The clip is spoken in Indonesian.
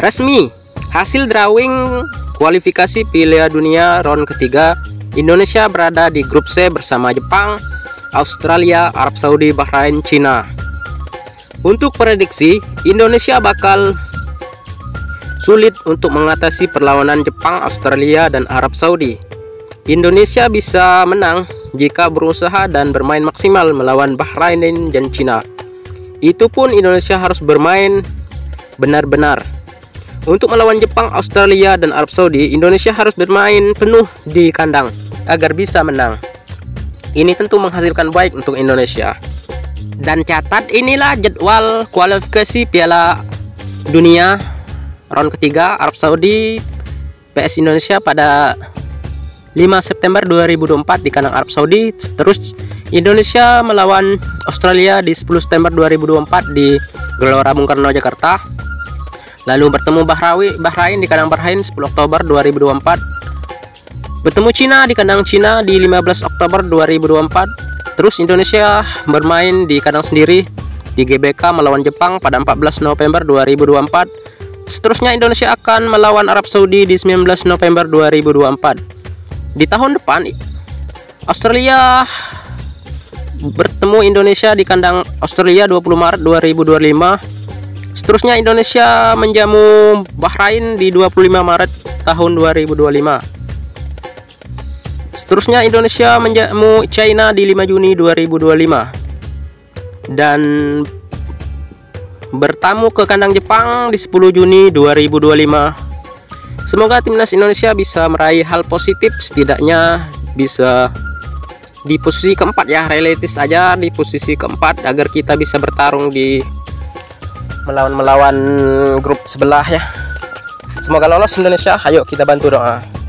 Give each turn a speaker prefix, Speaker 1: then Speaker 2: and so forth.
Speaker 1: Resmi, hasil drawing kualifikasi Piala Dunia round ketiga, Indonesia berada di grup C bersama Jepang, Australia, Arab Saudi, Bahrain, Cina. Untuk prediksi, Indonesia bakal sulit untuk mengatasi perlawanan Jepang, Australia, dan Arab Saudi. Indonesia bisa menang jika berusaha dan bermain maksimal melawan Bahrain dan Cina. Itu pun Indonesia harus bermain benar-benar. Untuk melawan Jepang, Australia, dan Arab Saudi, Indonesia harus bermain penuh di kandang agar bisa menang. Ini tentu menghasilkan baik untuk Indonesia. Dan catat inilah jadwal kualifikasi Piala Dunia round ketiga Arab Saudi PS Indonesia pada 5 September 2024 di kandang Arab Saudi. Terus Indonesia melawan Australia di 10 September 2024 di Gelora Bung Karno Jakarta. Lalu bertemu Bahrawi, Bahrain di kandang Bahrain 10 Oktober 2024. Bertemu Cina di kandang Cina di 15 Oktober 2024. Terus Indonesia bermain di kandang sendiri di GBK melawan Jepang pada 14 November 2024. Seterusnya Indonesia akan melawan Arab Saudi di 19 November 2024. Di tahun depan Australia bertemu Indonesia di kandang Australia 20 Maret 2025 Seterusnya Indonesia menjamu Bahrain di 25 Maret tahun 2025. Seterusnya Indonesia menjamu China di 5 Juni 2025. Dan bertamu ke kandang Jepang di 10 Juni 2025. Semoga timnas Indonesia bisa meraih hal positif setidaknya bisa di posisi keempat ya realistis aja di posisi keempat agar kita bisa bertarung di melawan melawan grup sebelah ya. Semoga lolos Indonesia. Ayo kita bantu doa